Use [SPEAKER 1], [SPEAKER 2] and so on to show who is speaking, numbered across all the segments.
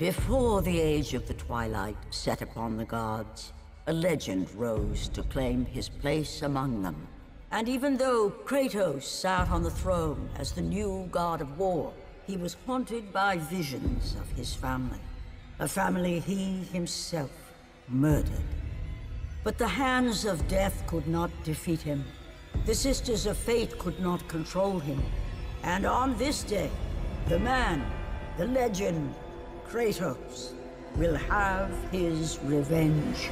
[SPEAKER 1] Before the age of the twilight set upon the gods, a legend rose to claim his place among them. And even though Kratos sat on the throne as the new god of war, he was haunted by visions of his family. A family he himself murdered. But the hands of death could not defeat him. The Sisters of Fate could not control him. And on this day, the man, the legend, Kratos, will have his revenge.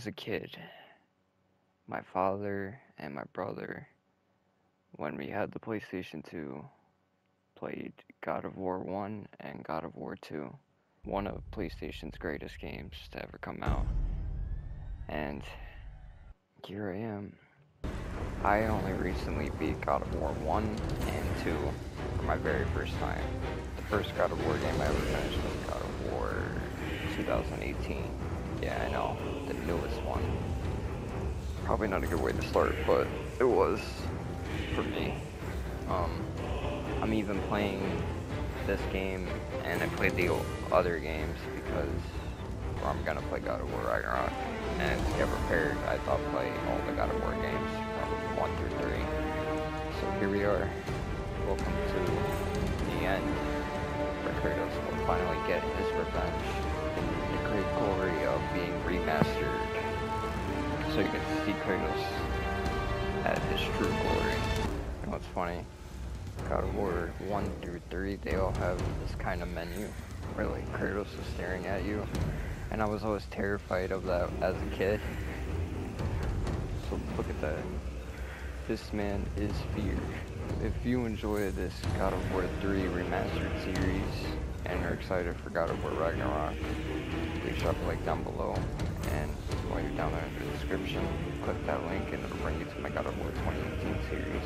[SPEAKER 2] Was a kid, my father and my brother, when we had the PlayStation 2, played God of War 1 and God of War 2, one of PlayStation's greatest games to ever come out. And here I am. I only recently beat God of War 1 and 2 for my very first time. The first God of War game I ever finished was God of War 2018. Yeah, I know, newest one. Probably not a good way to start, but it was for me. Um, I'm even playing this game, and I played the other games because I'm gonna play God of War Ragnarok. And to get prepared, I thought play all the God of War games from 1 through 3. So here we are. Welcome to the end, Kratos will finally get his revenge the great glory of being remastered so you can see Kratos at his true glory. You know what's funny? God of War 1 through 3, they all have this kind of menu where like Kratos is staring at you. And I was always terrified of that as a kid So look at that. This man is fear. If you enjoy this God of War 3 remastered series and are excited for God of War Ragnarok, drop a link down below. And while you're down there in the description, click that link and it'll bring you to my God of War 2018 series,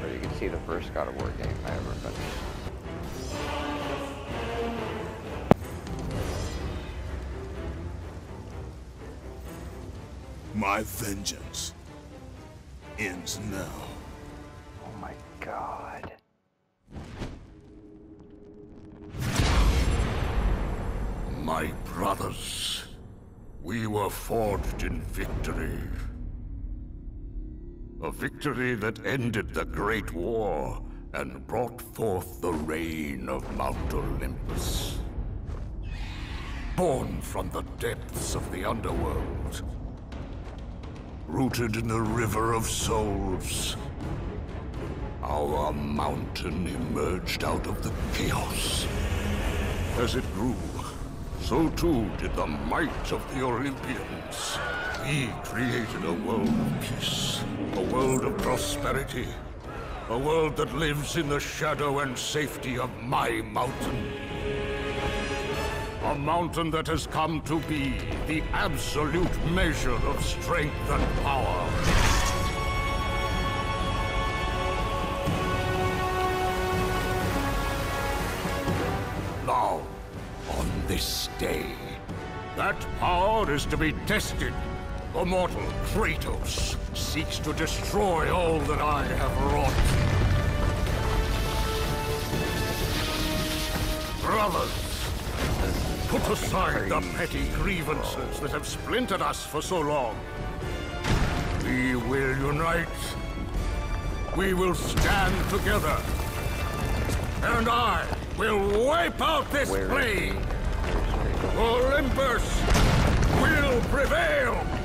[SPEAKER 2] where you can see the first God of War game I ever finished.
[SPEAKER 3] My vengeance ends now.
[SPEAKER 4] Brothers, we were forged in victory. A victory that ended the Great War and brought forth the reign of Mount Olympus. Born from the depths of the underworld, rooted in the River of Souls, our mountain emerged out of the chaos. As it grew, so too did the might of the Olympians. We created a world of peace, a world of prosperity, a world that lives in the shadow and safety of my mountain. A mountain that has come to be the absolute measure of strength and power. Day, that power is to be tested. The mortal Kratos seeks to destroy all that I have wrought. Brothers, put aside the petty grievances that have splintered us for so long. We will unite. We will stand together. And I will wipe out this plague. Olympus will prevail!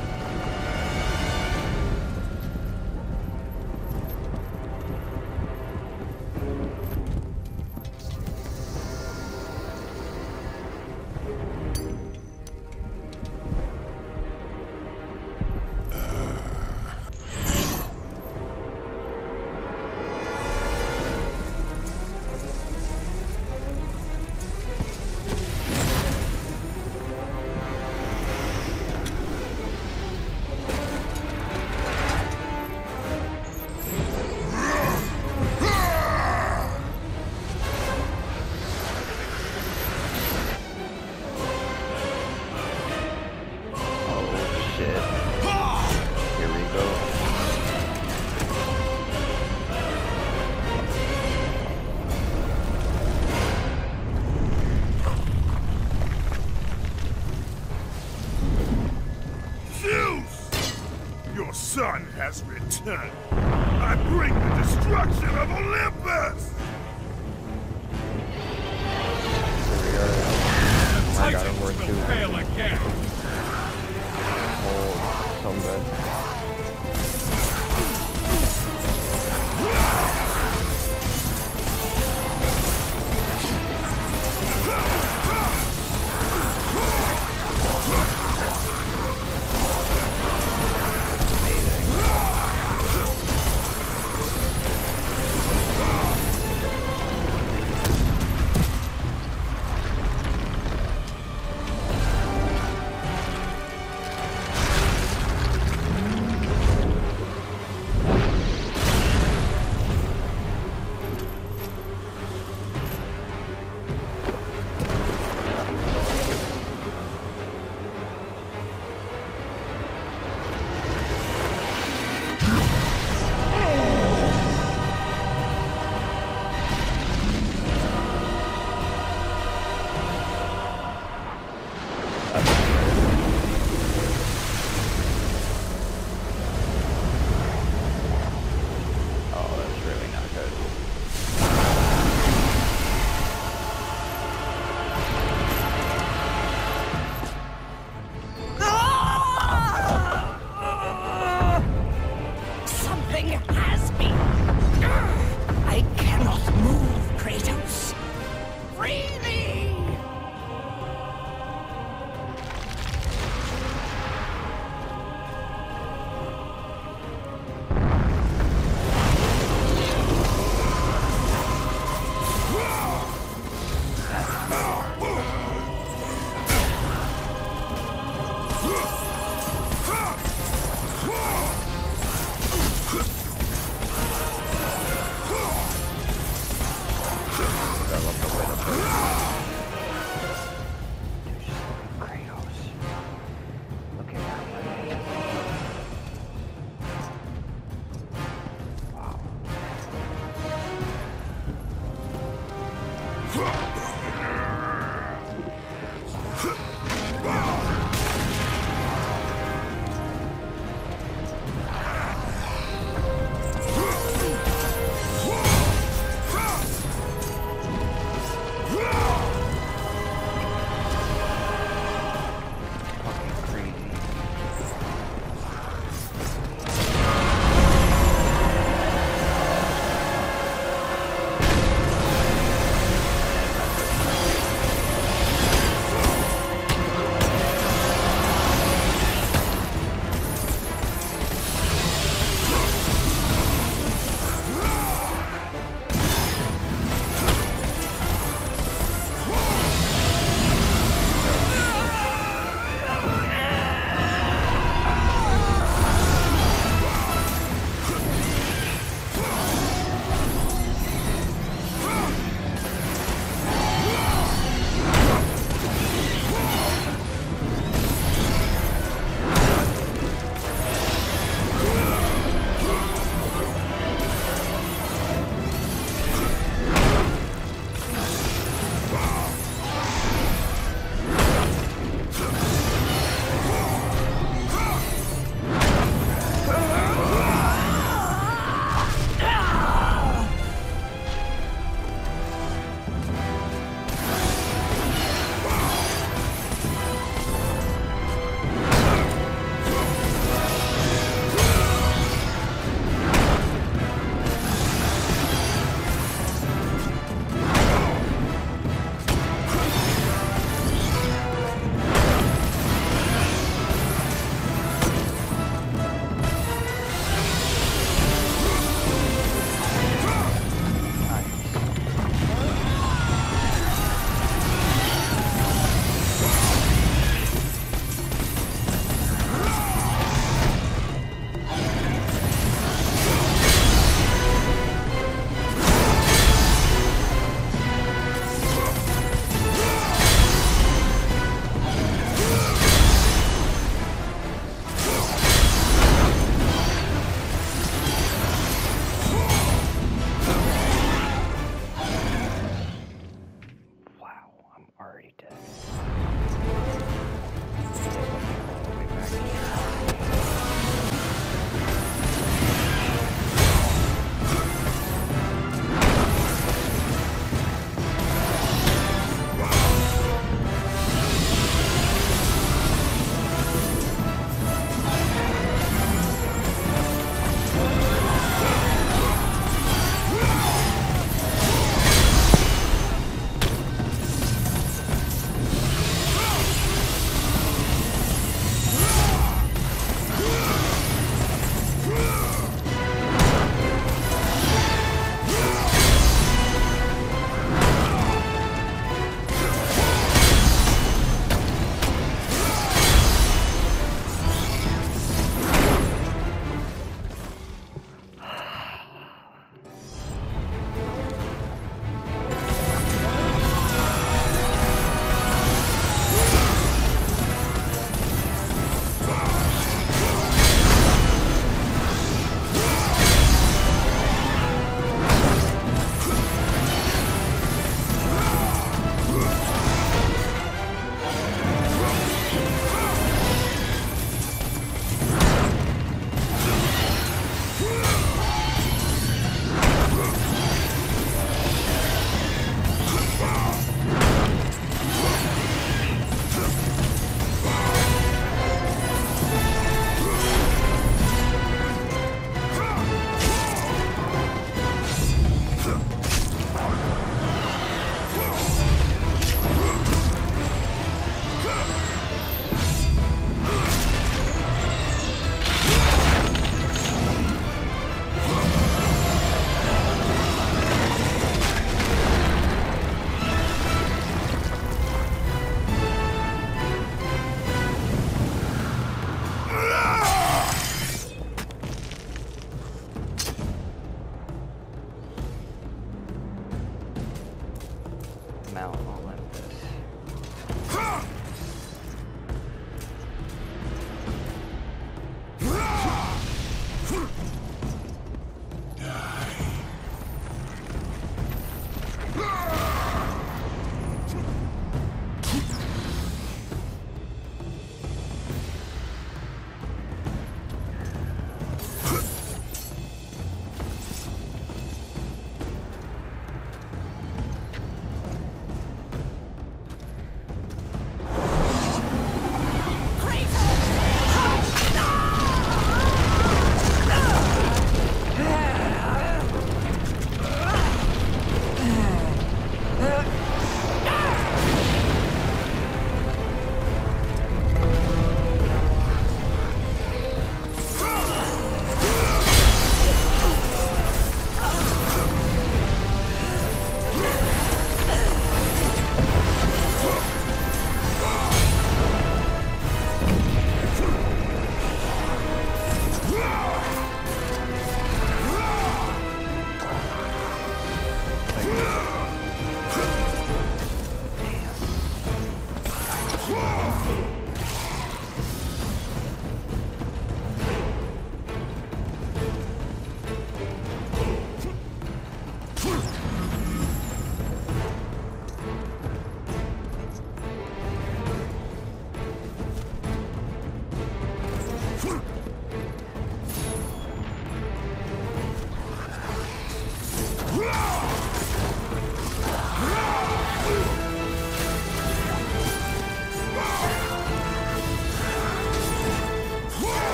[SPEAKER 3] Has returned.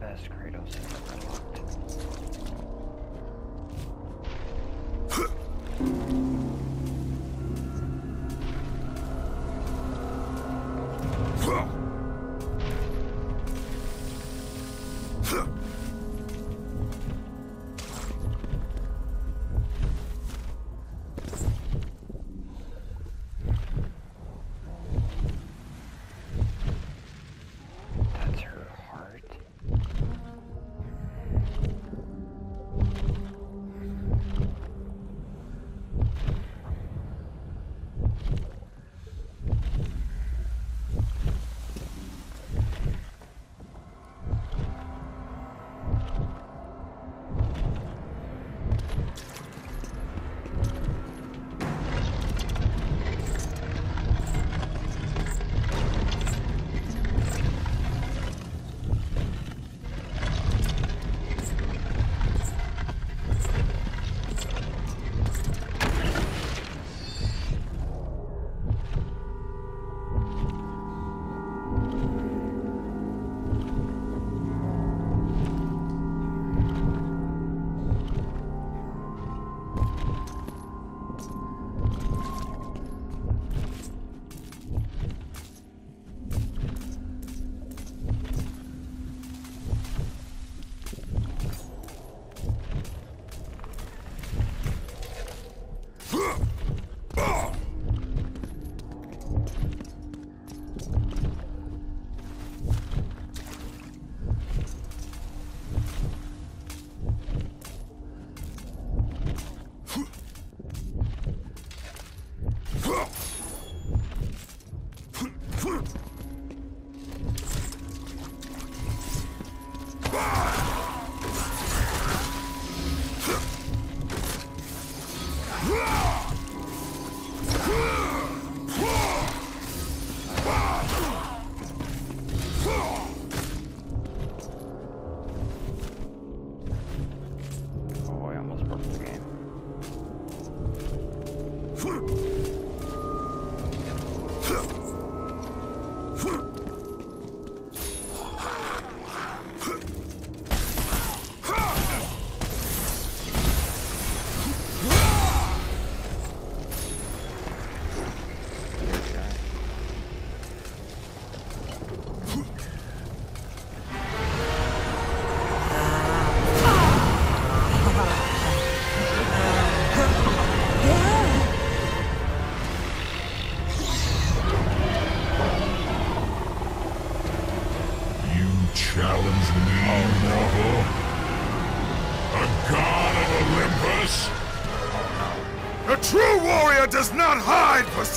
[SPEAKER 2] Best Kratos has ever looked.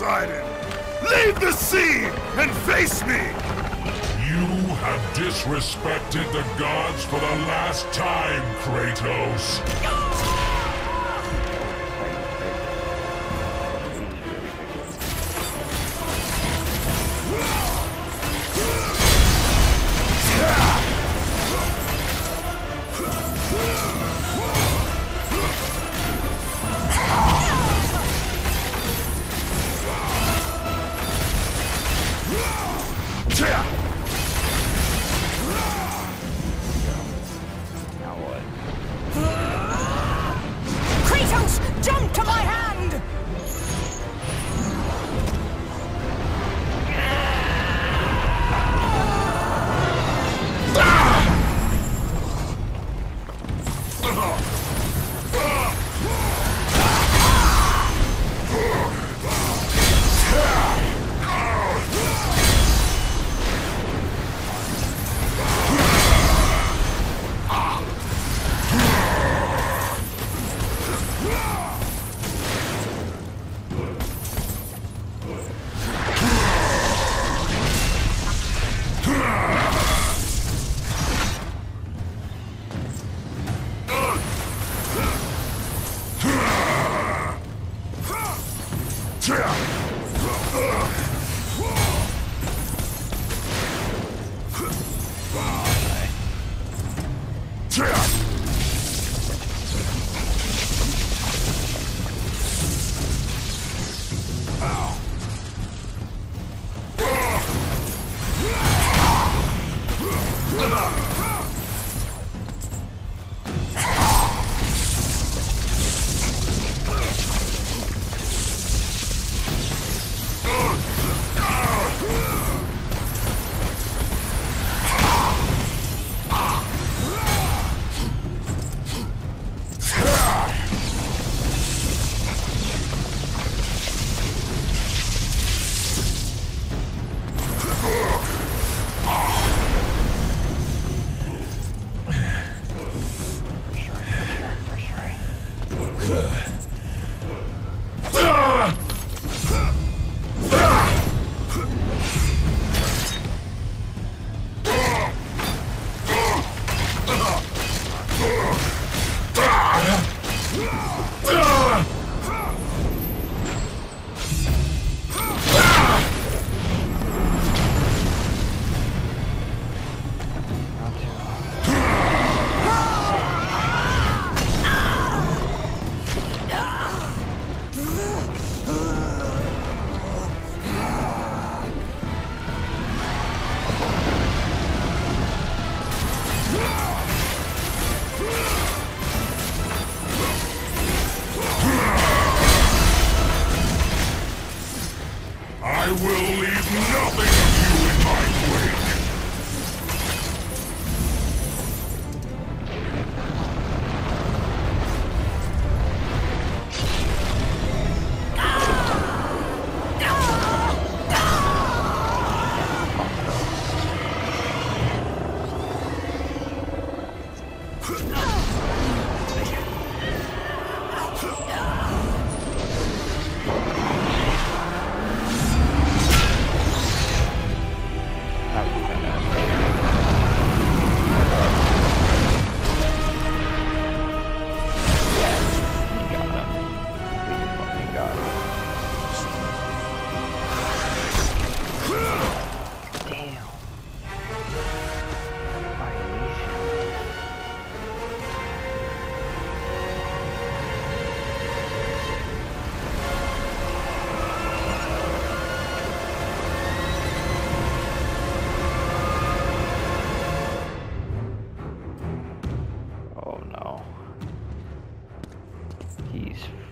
[SPEAKER 3] Poseidon! Leave the sea and face me!
[SPEAKER 5] You have disrespected the gods for the last time, Kratos.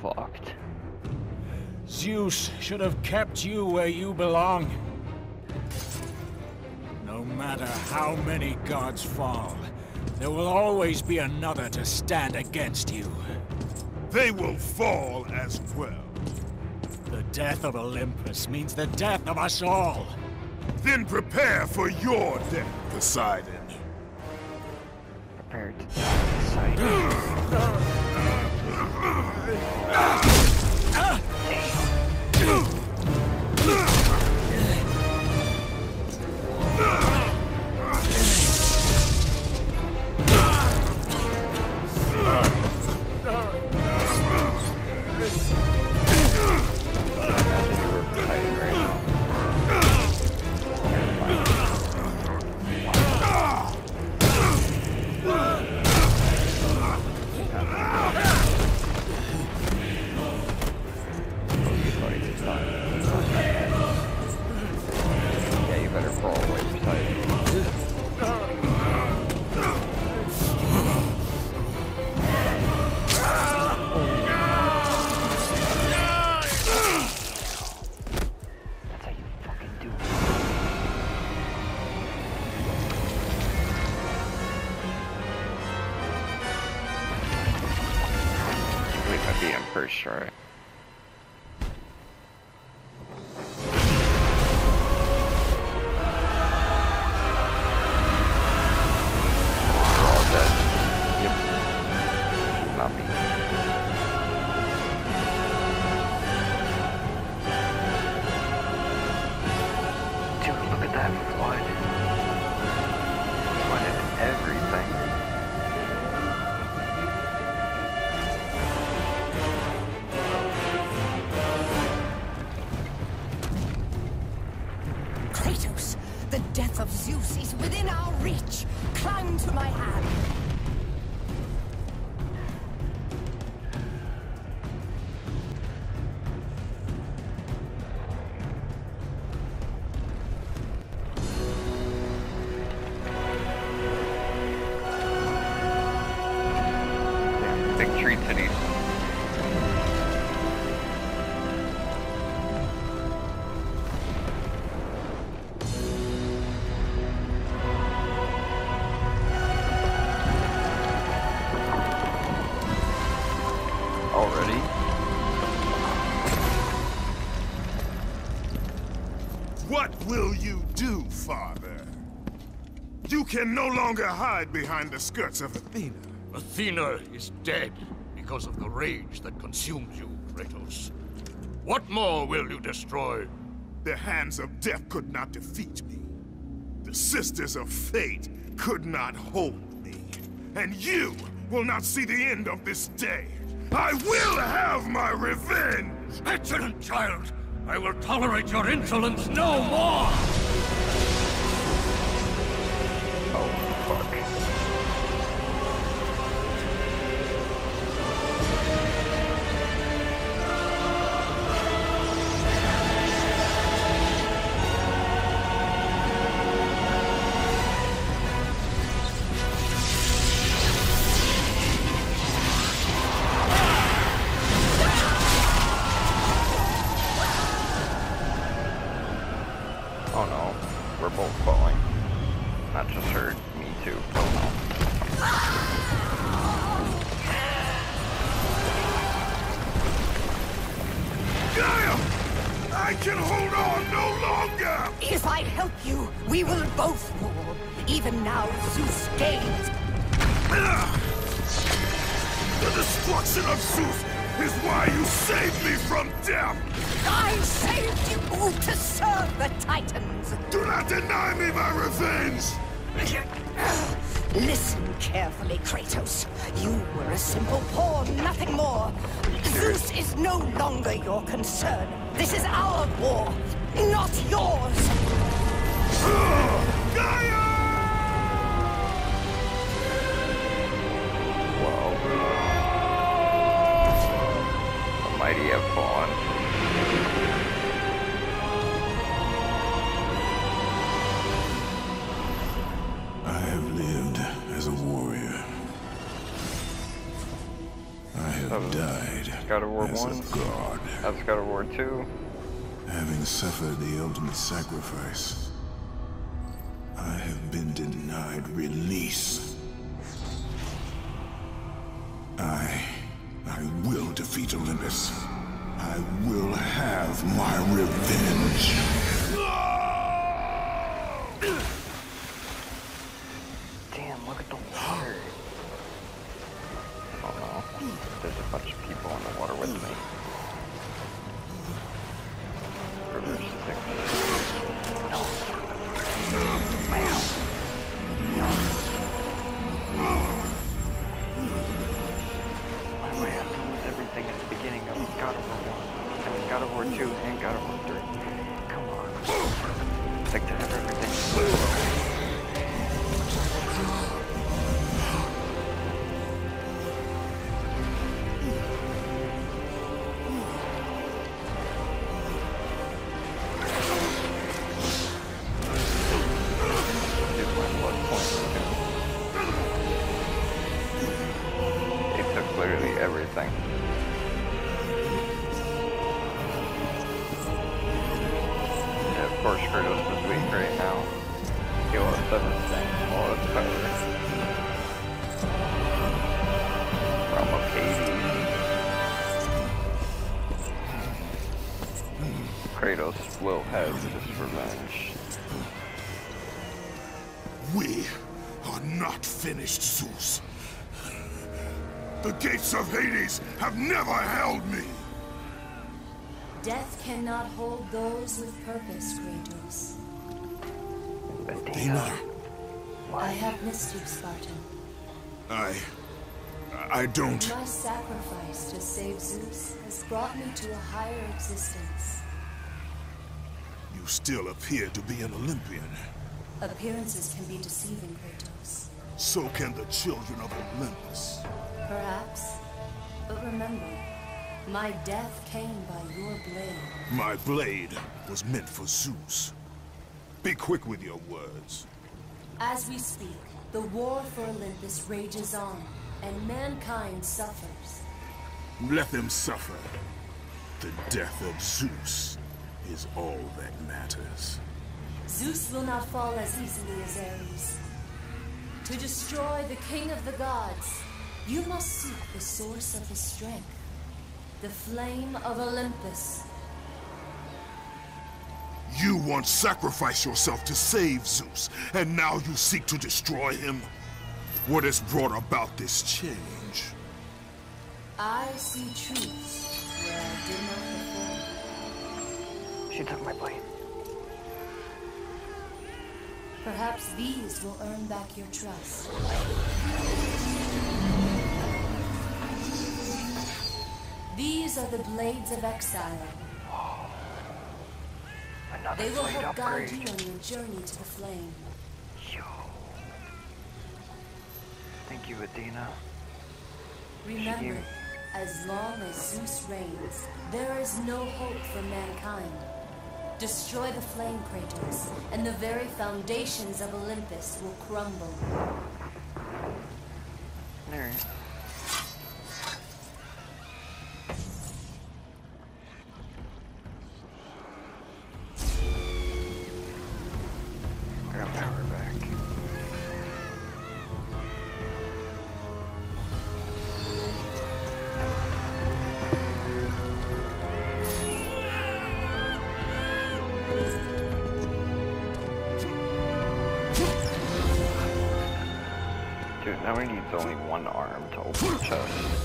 [SPEAKER 2] Fucked.
[SPEAKER 6] Zeus should have kept you where you belong. No matter how many gods fall, there will always be another to stand against you.
[SPEAKER 3] They will fall as well.
[SPEAKER 6] The death of Olympus means the death of us all.
[SPEAKER 3] Then prepare for your death, Poseidon.
[SPEAKER 2] Prepared to die inside.
[SPEAKER 3] will you do, father? You can no longer hide behind the skirts of Athena.
[SPEAKER 1] Athena is dead because of the rage that consumes you, Kratos. What more will you destroy?
[SPEAKER 3] The hands of death could not defeat me. The sisters of fate could not hold me. And you will not see the end of this day. I will have my revenge!
[SPEAKER 1] Petulant child! I will tolerate your insolence no more!
[SPEAKER 2] Suffered the ultimate sacrifice. I have been denied release. I, I will defeat Olympus. I will have my revenge.
[SPEAKER 7] Have
[SPEAKER 3] never held me.
[SPEAKER 8] Death cannot hold those with purpose, Kratos.
[SPEAKER 7] Athena.
[SPEAKER 8] I have missed you, Spartan.
[SPEAKER 3] I... I don't...
[SPEAKER 8] My sacrifice to save Zeus has brought me to a higher existence.
[SPEAKER 3] You still appear to be an Olympian.
[SPEAKER 8] Appearances can be deceiving, Kratos.
[SPEAKER 3] So can the children of Olympus.
[SPEAKER 8] Perhaps. But remember, my death came by your blade.
[SPEAKER 3] My blade was meant for Zeus. Be quick with your words.
[SPEAKER 8] As we speak, the war for Olympus rages on, and mankind suffers.
[SPEAKER 3] Let them suffer. The death of Zeus is all that matters.
[SPEAKER 8] Zeus will not fall as easily as Ares. To destroy the king of the gods, you must seek the source of his strength. The flame of Olympus.
[SPEAKER 3] You once sacrificed yourself to save Zeus, and now you seek to destroy him? What has brought about this change?
[SPEAKER 8] I see truths where I did not before.
[SPEAKER 2] She took my blade.
[SPEAKER 8] Perhaps these will earn back your trust. These are the Blades of Exile.
[SPEAKER 2] Another
[SPEAKER 8] They will help guide you on your journey to the flame.
[SPEAKER 2] Yo. Thank you, Athena.
[SPEAKER 8] Remember, as long as Zeus reigns, there is no hope for mankind. Destroy the flame, Kratos, and the very foundations of Olympus will crumble.
[SPEAKER 2] There. Chest.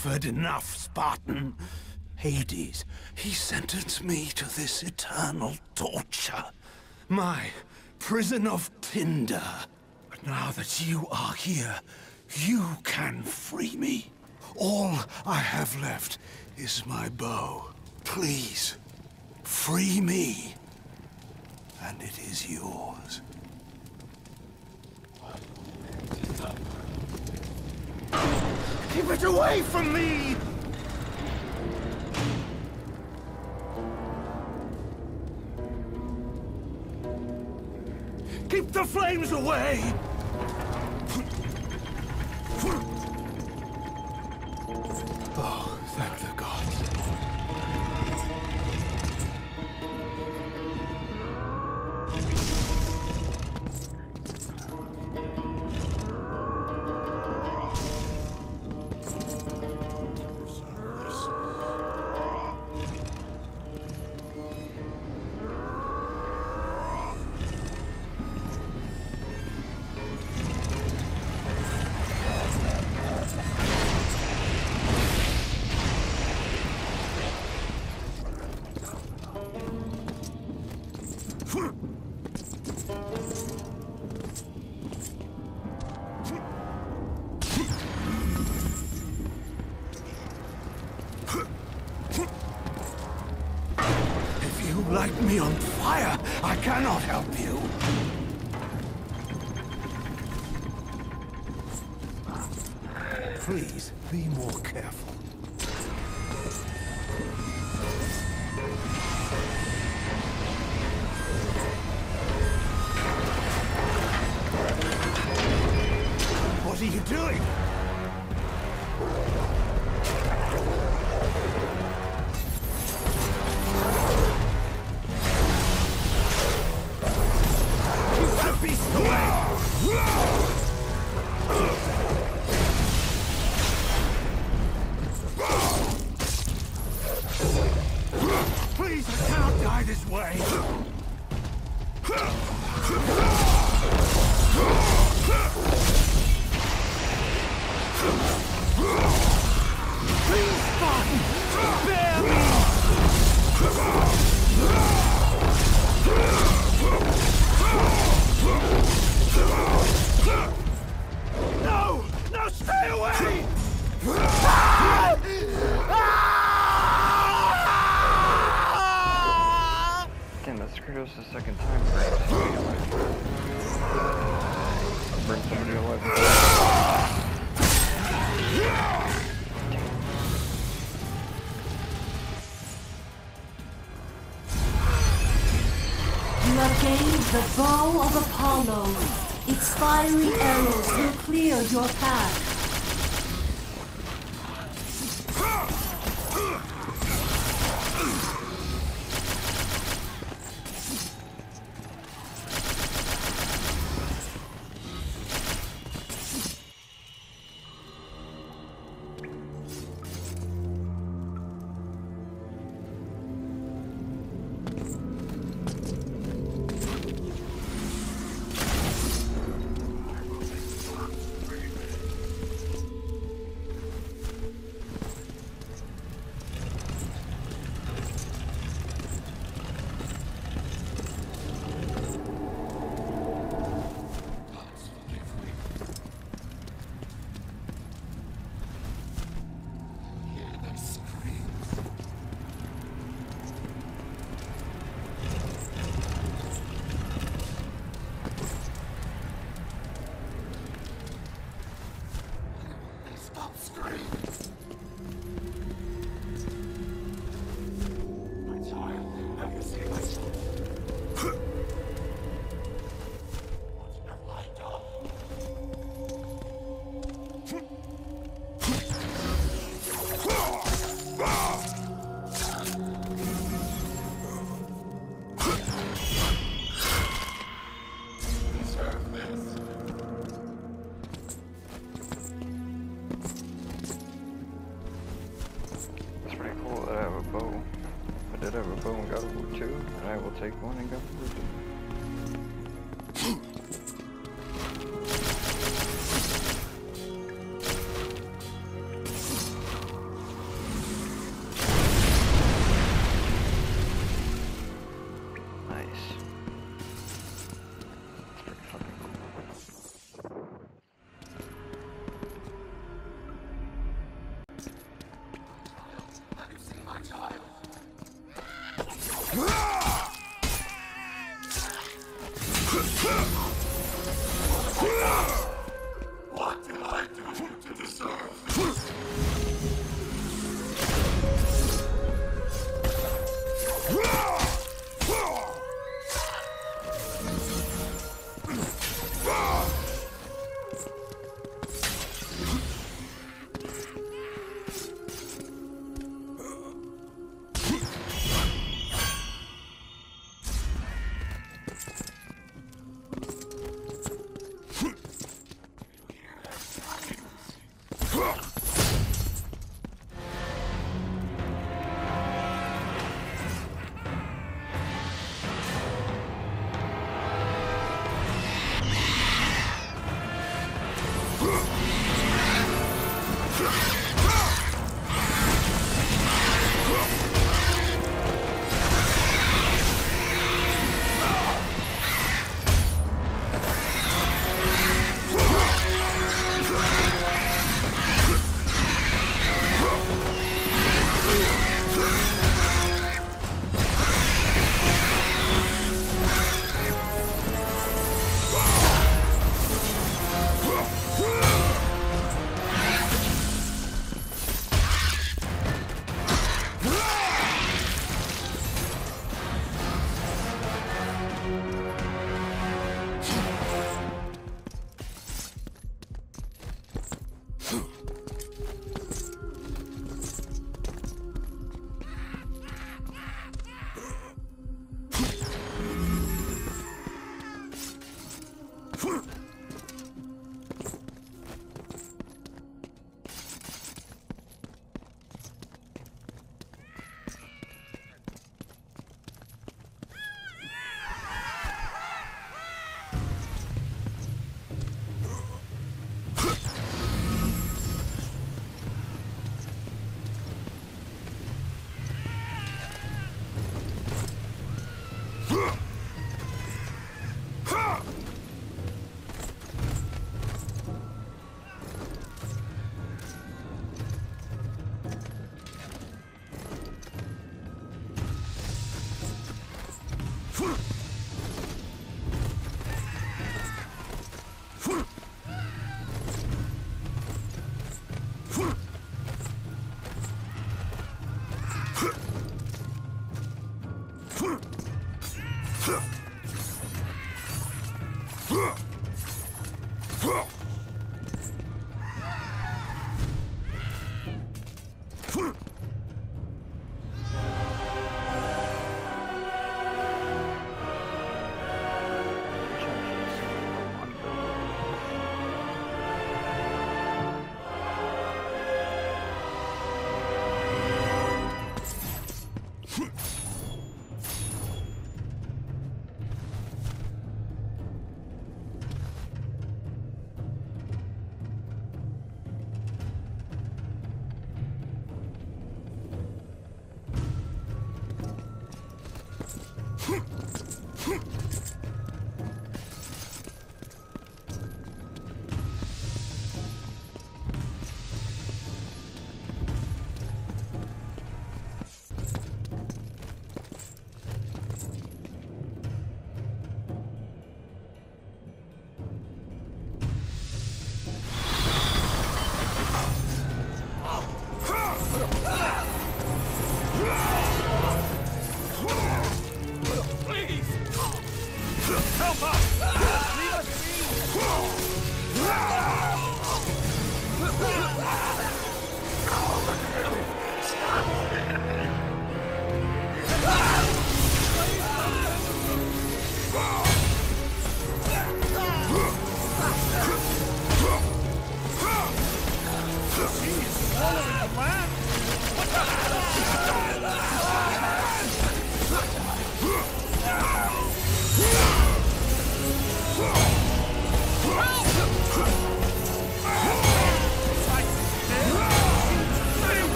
[SPEAKER 7] Suffered enough, Spartan. Hades, he sentenced me to this eternal torture. My prison of tinder. But now that you are here, you can free me. All I have left is my bow. Please, free me and it is yours. It away from me! Keep the flames away! fire! I cannot! Try this way. Please, Spartan!
[SPEAKER 2] Bear That's the second time bring somebody.
[SPEAKER 8] You have gained the Bow of Apollo. Its fiery arrows will clear your path.
[SPEAKER 2] take one and go.